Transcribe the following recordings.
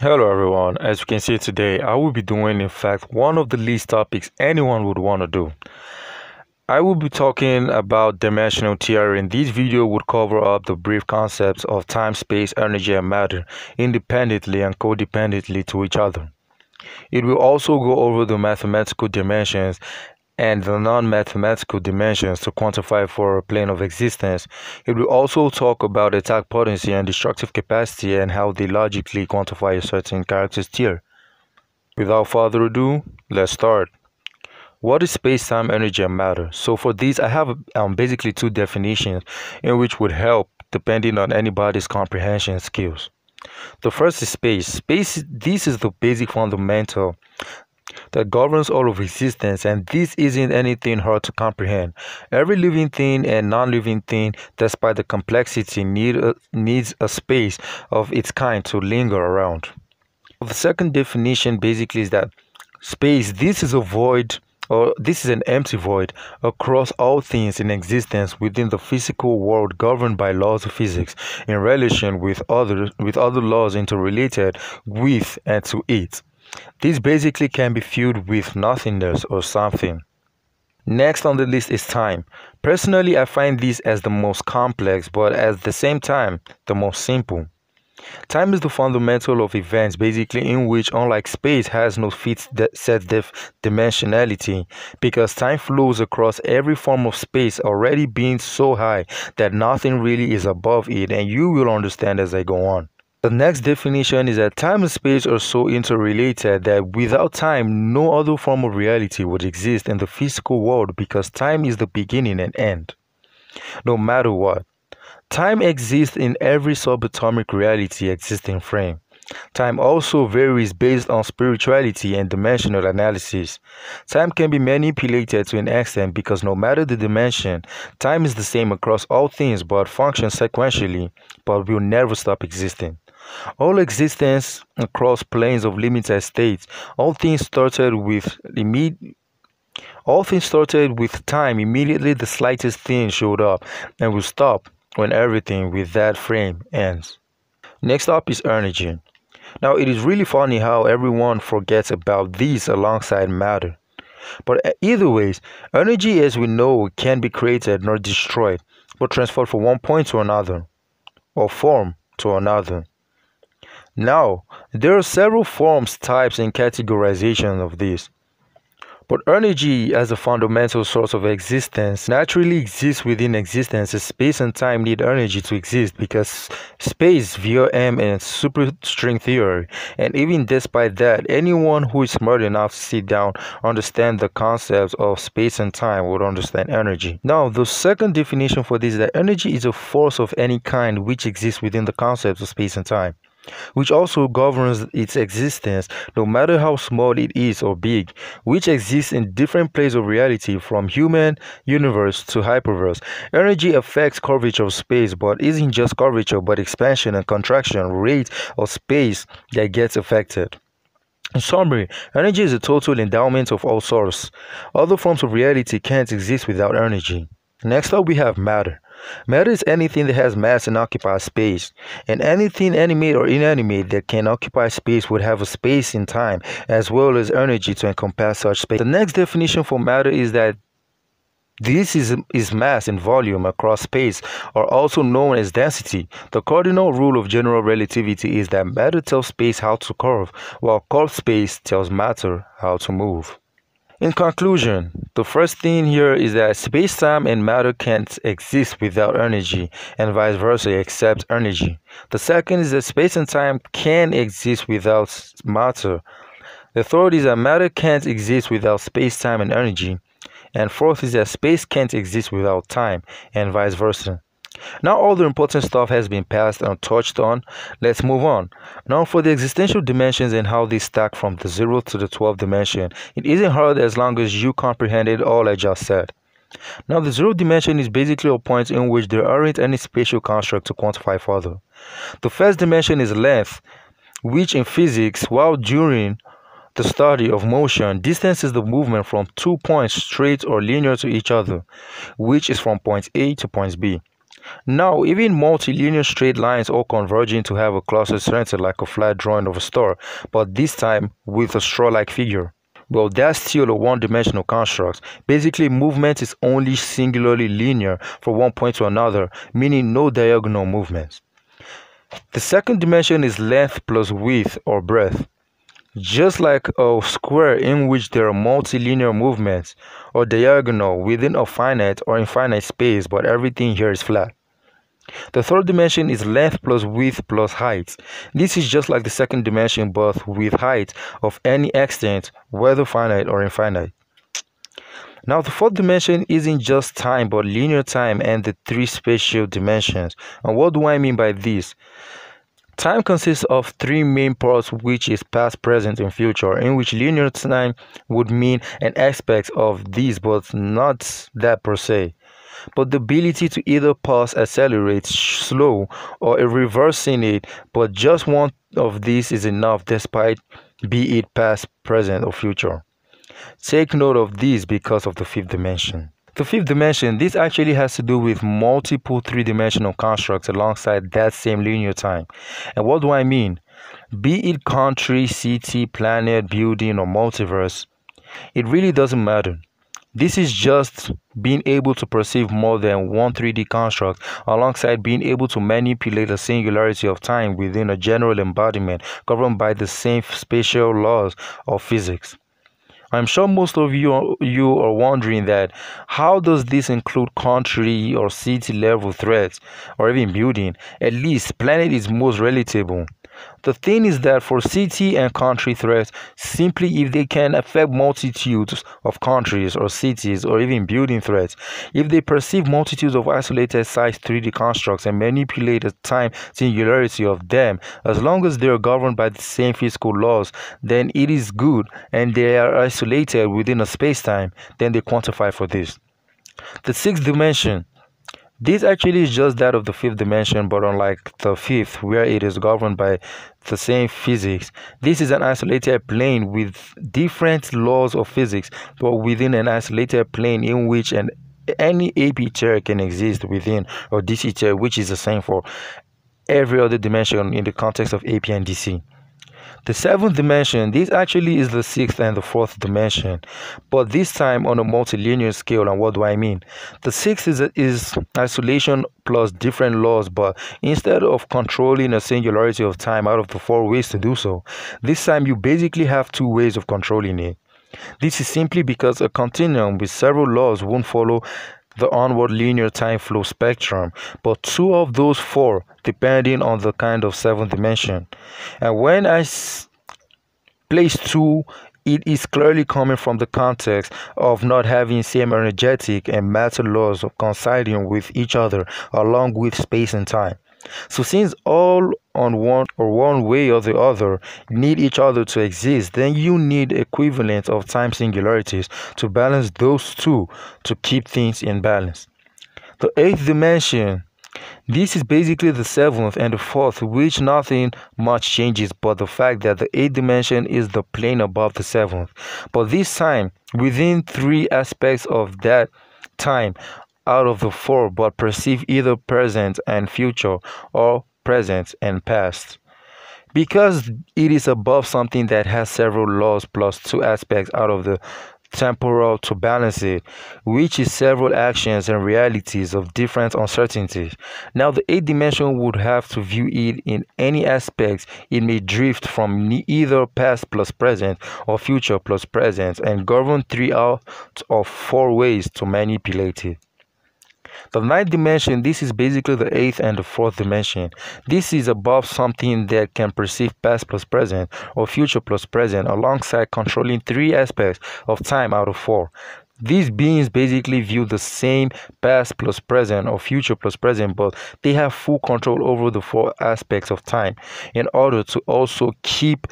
Hello everyone, as you can see today, I will be doing in fact one of the least topics anyone would want to do. I will be talking about dimensional theory and this video would cover up the brief concepts of time, space, energy and matter independently and codependently to each other. It will also go over the mathematical dimensions and the non-mathematical dimensions to quantify for a plane of existence. It will also talk about attack potency and destructive capacity and how they logically quantify a certain character's tier. Without further ado, let's start. What is space-time, energy, and matter? So for these, I have um, basically two definitions in which would help depending on anybody's comprehension skills. The first is space. Space, this is the basic fundamental that governs all of existence, and this isn't anything hard to comprehend. Every living thing and non living thing, despite the complexity, need a, needs a space of its kind to linger around. The second definition basically is that space, this is a void or this is an empty void across all things in existence within the physical world governed by laws of physics in relation with other with other laws interrelated with and to it this basically can be filled with nothingness or something. Next on the list is time. Personally, I find this as the most complex, but at the same time, the most simple. Time is the fundamental of events, basically, in which, unlike space, has no fixed set def dimensionality, because time flows across every form of space, already being so high that nothing really is above it, and you will understand as I go on. The next definition is that time and space are so interrelated that without time, no other form of reality would exist in the physical world because time is the beginning and end. No matter what, time exists in every subatomic reality existing frame. Time also varies based on spirituality and dimensional analysis. Time can be manipulated to an extent because no matter the dimension, time is the same across all things but functions sequentially, but will never stop existing. All existence across planes of limited states, all things started with immediate all things started with time. Immediately the slightest thing showed up and will stop when everything with that frame ends. Next up is energy. Now it is really funny how everyone forgets about these alongside matter. But either ways, energy as we know can be created nor destroyed, but transferred from one point to another, or form to another. Now, there are several forms, types, and categorizations of this. But energy as a fundamental source of existence naturally exists within existence space and time need energy to exist because space via M and superstring theory. And even despite that, anyone who is smart enough to sit down, understand the concepts of space and time would understand energy. Now, the second definition for this is that energy is a force of any kind which exists within the concepts of space and time which also governs its existence, no matter how small it is or big, which exists in different planes of reality from human universe to hyperverse. Energy affects curvature of space, but isn't just curvature, but expansion and contraction rate of space that gets affected. In summary, energy is a total endowment of all sorts. Other forms of reality can't exist without energy. Next up, we have matter. Matter is anything that has mass and occupies space, and anything animate or inanimate that can occupy space would have a space in time as well as energy to encompass such space. The next definition for matter is that this is, is mass and volume across space, are also known as density. The cardinal rule of general relativity is that matter tells space how to curve, while curved space tells matter how to move. In conclusion, the first thing here is that space-time and matter can't exist without energy and vice versa except energy. The second is that space and time can exist without matter. The third is that matter can't exist without space-time and energy. And fourth is that space can't exist without time and vice versa. Now all the important stuff has been passed and touched on. Let's move on. Now for the existential dimensions and how they stack from the 0 to the 12th dimension. It isn't hard as long as you comprehended all I just said. Now the zero dimension is basically a point in which there aren't any spatial construct to quantify further. The first dimension is length, which in physics, while during the study of motion, distance is the movement from two points straight or linear to each other, which is from point A to point B. Now, even multilinear straight lines all converging to have a closer center like a flat drawing of a star, but this time with a straw-like figure. Well, that's still a one-dimensional construct. Basically, movement is only singularly linear from one point to another, meaning no diagonal movements. The second dimension is length plus width or breadth. Just like a square in which there are multilinear movements or diagonal within a finite or infinite space, but everything here is flat. The third dimension is length plus width plus height. This is just like the second dimension but with height of any extent, whether finite or infinite. Now the fourth dimension isn't just time but linear time and the three spatial dimensions. And what do I mean by this? Time consists of three main parts which is past, present and future in which linear time would mean an aspect of these but not that per se but the ability to either pause, accelerate, slow, or reversing it, but just one of these is enough despite be it past, present, or future. Take note of this because of the fifth dimension. The fifth dimension, this actually has to do with multiple three-dimensional constructs alongside that same linear time. And what do I mean? Be it country, city, planet, building, or multiverse, it really doesn't matter. This is just being able to perceive more than one 3D construct alongside being able to manipulate a singularity of time within a general embodiment governed by the same spatial laws of physics. I'm sure most of you you are wondering that how does this include country or city level threats or even building? At least planet is most relatable. The thing is that for city and country threats, simply if they can affect multitudes of countries or cities or even building threats, if they perceive multitudes of isolated size 3D constructs and manipulate the time singularity of them, as long as they are governed by the same physical laws, then it is good and they are isolated within a space-time, then they quantify for this. The sixth dimension this actually is just that of the fifth dimension, but unlike the fifth, where it is governed by the same physics, this is an isolated plane with different laws of physics, but within an isolated plane in which an any AP tier can exist within, or DC tier, which is the same for every other dimension in the context of AP and DC. The seventh dimension, this actually is the sixth and the fourth dimension, but this time on a multilinear scale. And what do I mean? The sixth is, is isolation plus different laws, but instead of controlling a singularity of time out of the four ways to do so, this time you basically have two ways of controlling it. This is simply because a continuum with several laws won't follow the onward linear time flow spectrum, but two of those four depending on the kind of seventh dimension. And when I place two, it is clearly coming from the context of not having same energetic and matter laws of coinciding with each other along with space and time. So since all on one or one way or the other need each other to exist, then you need equivalent of time singularities to balance those two to keep things in balance. The eighth dimension this is basically the seventh and the fourth, which nothing much changes but the fact that the eighth dimension is the plane above the seventh. But this time, within three aspects of that time, out of the four but perceive either present and future or present and past. Because it is above something that has several laws plus two aspects out of the temporal to balance it, which is several actions and realities of different uncertainties. Now, the eight dimension would have to view it in any aspects it may drift from either past plus present or future plus present and govern three out of four ways to manipulate it. The ninth dimension, this is basically the eighth and the fourth dimension. This is above something that can perceive past plus present or future plus present alongside controlling three aspects of time out of four. These beings basically view the same past plus present or future plus present, but they have full control over the four aspects of time in order to also keep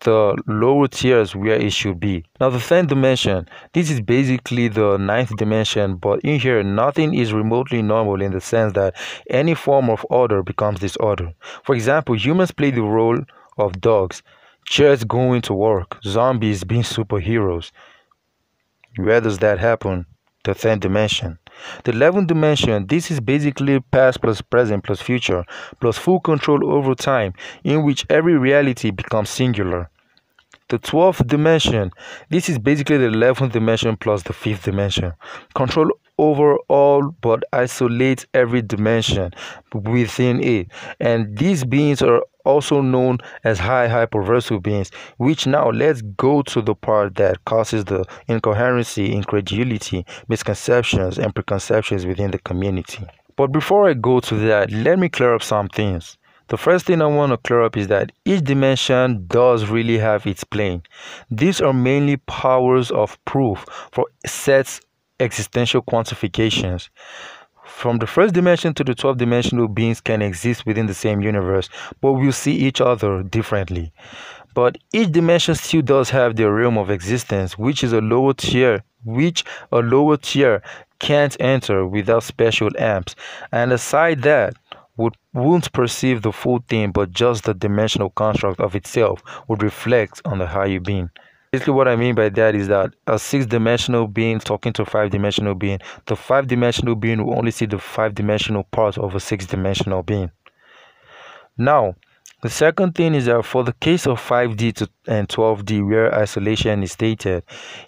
the lower tiers where it should be. Now the third dimension, this is basically the ninth dimension, but in here nothing is remotely normal in the sense that any form of order becomes disorder. For example, humans play the role of dogs, chairs going to work, zombies being superheroes. Where does that happen? the third dimension. The 11th dimension, this is basically past plus present plus future plus full control over time in which every reality becomes singular. The 12th dimension, this is basically the 11th dimension plus the 5th dimension. Control over all but isolate every dimension within it. And these beings are also known as high hyperversal beings, which now let's go to the part that causes the incoherency, incredulity, misconceptions, and preconceptions within the community. But before I go to that, let me clear up some things. The first thing I want to clear up is that each dimension does really have its plane. These are mainly powers of proof for sets existential quantifications. From the first dimension to the 12th dimensional beings can exist within the same universe, but will see each other differently. But each dimension still does have their realm of existence, which is a lower tier, which a lower tier can't enter without special amps. And aside that, would, won't perceive the full thing, but just the dimensional construct of itself would reflect on the higher being. Basically, what I mean by that is that a six dimensional being talking to a five dimensional being, the five dimensional being will only see the five dimensional part of a six dimensional being. Now, the second thing is that for the case of 5D to, and 12D where isolation is stated,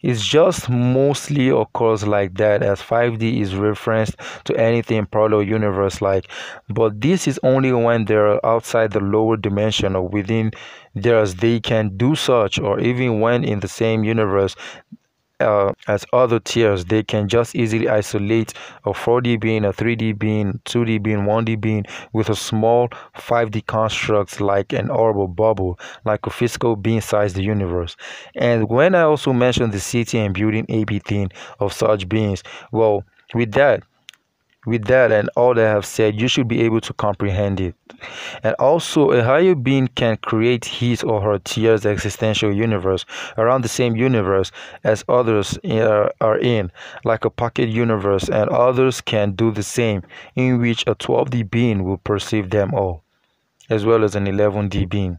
it just mostly occurs like that as 5D is referenced to anything parallel universe like, but this is only when they're outside the lower dimension or within theirs they can do such or even when in the same universe uh, as other tiers, they can just easily isolate a 4D being, a 3D being, 2D being, 1D being with a small 5D construct like an orbital bubble, like a physical being size the universe. And when I also mentioned the city and building AP thing of such beings, well, with that, with that and all that I have said, you should be able to comprehend it. And also, a higher being can create his or her tier's existential universe around the same universe as others uh, are in, like a pocket universe, and others can do the same, in which a 12D being will perceive them all, as well as an 11D being.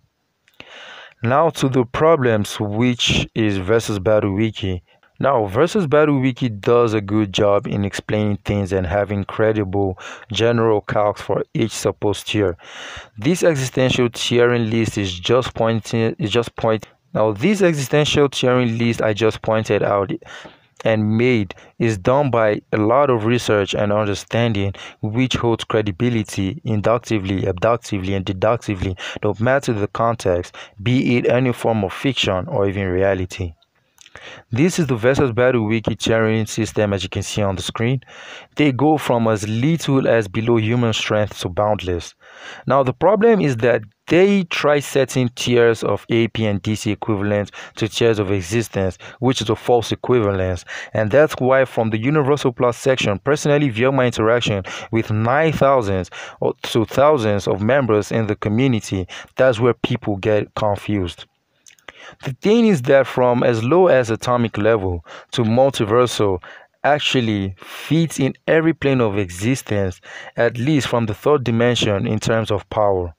Now to the problems, which is versus Battle Wiki now, Versus Battle Wiki does a good job in explaining things and having credible general calcs for each supposed tier. This existential tiering list is just pointing is just point now this existential tiering list I just pointed out and made is done by a lot of research and understanding which holds credibility inductively, abductively, and deductively, no matter the context, be it any form of fiction or even reality. This is the Versus Battle Wiki tiering system as you can see on the screen. They go from as little as below human strength to boundless. Now the problem is that they try setting tiers of AP and DC equivalents to tiers of existence, which is a false equivalence. And that's why from the Universal Plus section, personally via my interaction with 9,000 to thousands of members in the community, that's where people get confused. The thing is that from as low as atomic level to multiversal actually fits in every plane of existence, at least from the third dimension in terms of power.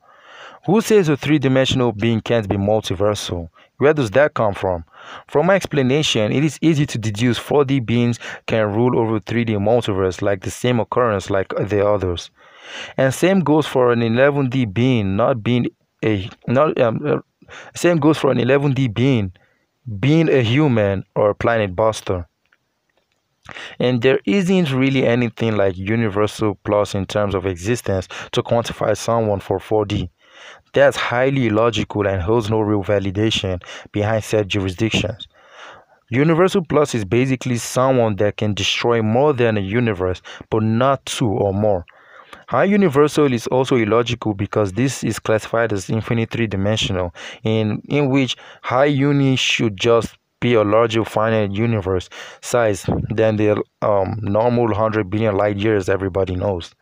Who says a three-dimensional being can't be multiversal? Where does that come from? From my explanation, it is easy to deduce 4D beings can rule over 3D multiverse like the same occurrence like the others. And same goes for an 11D being not being a not um, same goes for an 11D being, being a human or a planet buster. And there isn't really anything like universal plus in terms of existence to quantify someone for 4D. That's highly illogical and holds no real validation behind said jurisdictions. Universal plus is basically someone that can destroy more than a universe, but not two or more. High universal is also illogical because this is classified as infinite three-dimensional, in, in which high uni should just be a larger finite universe size than the um, normal 100 billion light years everybody knows.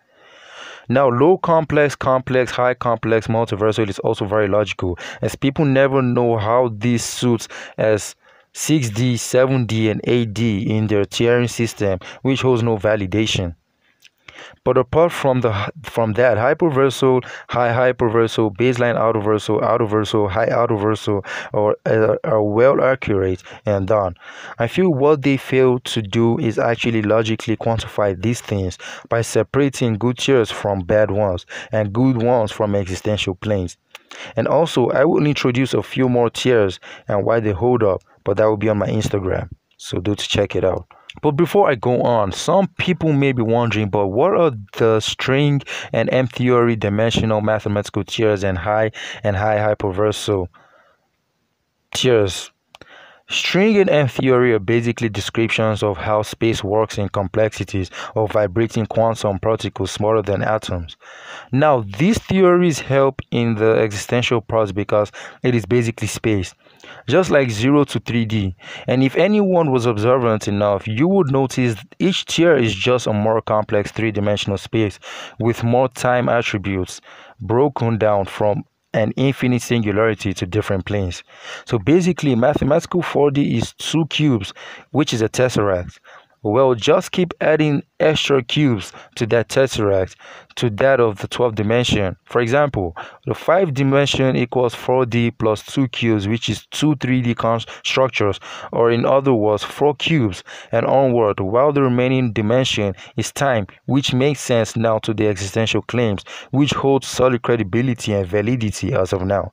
Now, low complex, complex, high complex multiversal is also very logical, as people never know how this suits as 6D, 7D, and 8D in their tiering system, which holds no validation. But apart from the from that, hyperversal, high hyperversal, baseline outerversal, outerversal, high outerversal are, uh, are well accurate and done. I feel what they fail to do is actually logically quantify these things by separating good tiers from bad ones and good ones from existential planes. And also, I will introduce a few more tiers and why they hold up, but that will be on my Instagram. So do to check it out. But before I go on, some people may be wondering, but what are the string and M theory dimensional mathematical tiers and high and high hyperversal tiers? String and M theory are basically descriptions of how space works in complexities of vibrating quantum particles smaller than atoms. Now, these theories help in the existential parts because it is basically space, just like 0 to 3D. And if anyone was observant enough, you would notice each tier is just a more complex three dimensional space with more time attributes broken down from an infinite singularity to different planes. So basically, mathematical 4D is two cubes, which is a tesseract. Well, just keep adding extra cubes to that tesseract to that of the 12th dimension. For example, the 5th dimension equals 4D plus 2 cubes, which is two 3D structures, or in other words, 4 cubes and onward, while the remaining dimension is time, which makes sense now to the existential claims, which hold solid credibility and validity as of now.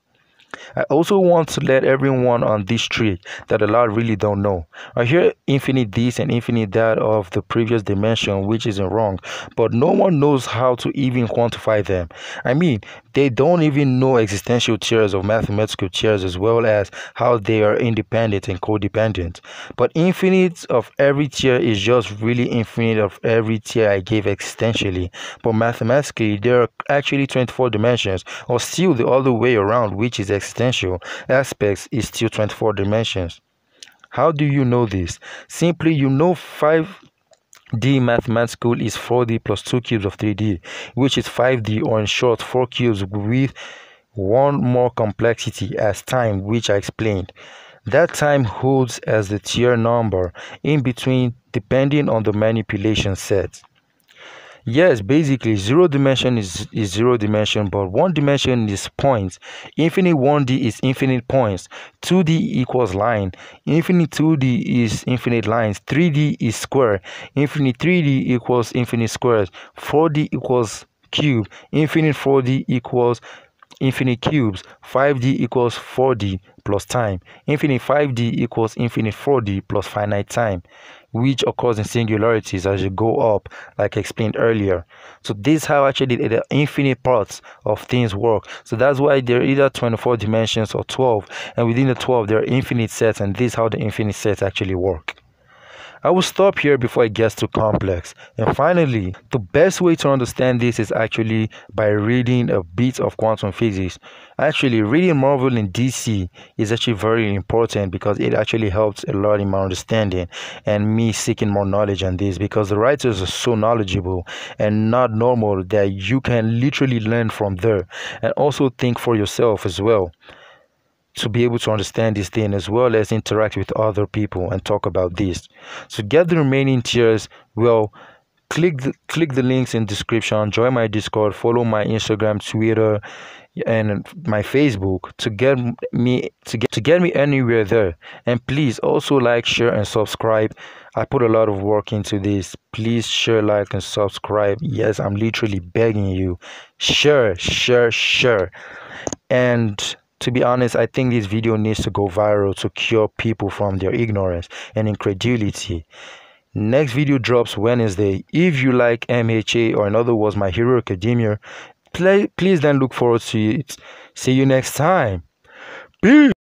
I also want to let everyone on this tree that a lot really don't know. I hear infinite this and infinite that of the previous dimension, which isn't wrong, but no one knows how to even quantify them. I mean, they don't even know existential tiers of mathematical tiers as well as how they are independent and codependent. But infinite of every tier is just really infinite of every tier I gave existentially. But mathematically, there are actually 24 dimensions, or still the other way around, which is existential aspects is still 24 dimensions. How do you know this? Simply, you know 5 D mathematical is 4D plus 2 cubes of 3D, which is 5D or in short 4 cubes with one more complexity as time, which I explained. That time holds as the tier number in between depending on the manipulation set. Yes, basically zero dimension is, is zero dimension, but one dimension is points. Infinite 1D is infinite points. 2D equals line. Infinite 2D is infinite lines. 3D is square. Infinite 3D equals infinite squares. 4D equals cube. Infinite 4D equals infinite cubes. 5D equals 4D plus time. Infinite 5D equals infinite 4D plus finite time which occurs in singularities as you go up, like I explained earlier. So this is how actually the infinite parts of things work. So that's why there are either 24 dimensions or 12, and within the 12 there are infinite sets, and this is how the infinite sets actually work. I will stop here before it gets too complex. And finally, the best way to understand this is actually by reading a bit of quantum physics. Actually, reading Marvel in DC is actually very important because it actually helps a lot in my understanding and me seeking more knowledge on this because the writers are so knowledgeable and not normal that you can literally learn from there and also think for yourself as well to be able to understand this thing as well as interact with other people and talk about this. So get the remaining tiers, well, click the, click the links in description, join my Discord, follow my Instagram, Twitter, and my Facebook to get me to get to get me anywhere there. And please also like, share, and subscribe. I put a lot of work into this. Please share, like, and subscribe. Yes, I'm literally begging you. Share, share, share. And to be honest, I think this video needs to go viral to cure people from their ignorance and incredulity. Next video drops Wednesday. If you like MHA or in other words, My Hero Academia, play, please then look forward to it. See you next time. Peace.